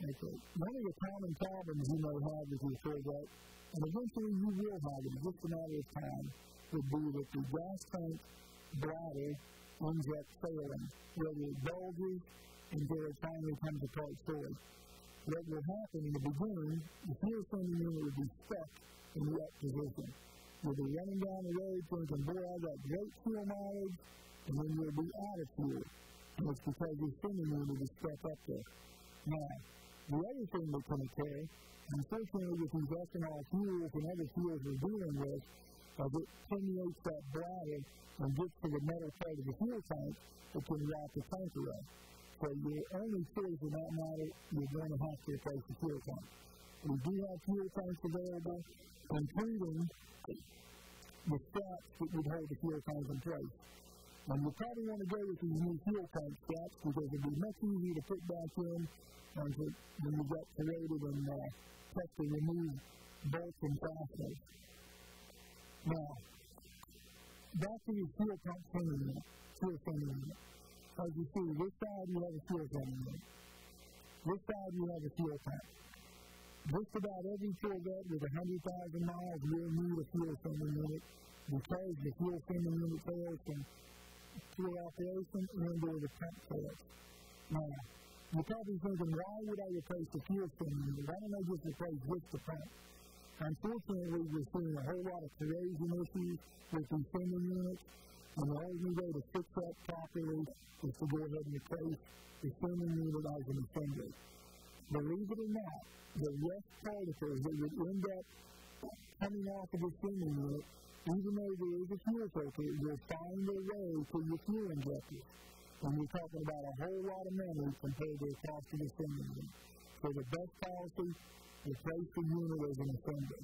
Okay. One of the common problems you may have with your Corvette, and eventually you will have it, just a matter of time, would be that the gas tank bladder ends up failing, whether it bulges until it finally comes apart fully. What will happen in the beginning, the fuel sending unit will be stuck in that position. You'll be running down the road thinking, boy, I got great fuel mileage, and then you'll be out of fuel. And it's because your sending unit is stuck up there. Now, the other thing that can occur, and unfortunately with these ethanol fuels and other fuels we're dealing with, as it permeates that bladder and gets to the metal part of the fuel tank, it can rot the tank away. So your only choice in that matter, you're going to have to replace the fuel tank. We do have fuel tanks available, including the straps that would hold the fuel tank in place. And you probably want to go with these new fuel tank straps because it'll be much easier to put back in and to, when you get corroded and uh, to remove bolts and fasteners. Now, back to your fuel tank cleaning fuel cleaning. As you see, this side you have a fuel cleaning unit. This side you have a fuel tank. Just about every fuel Corvette with 100,000 miles will need a fuel sending unit because the fuel sending unit fails from fuel operation and or the pump fails. Now, you're probably thinking, why would I replace the fuel unit? Why don't I just replace just the pump? Unfortunately, we're seeing a whole lot of corrosion issues with these sending units, and the only way to fix that properly is to go ahead and replace the sending unit as an assembly. Believe it or not, the rust particles that would end up coming off of the sending unit, even though there is a fuel filter, will find their way to your fuel injectors. And we're talking about a whole lot of money compared to the cost of sending. So the best policy, replace the unit as an assembly.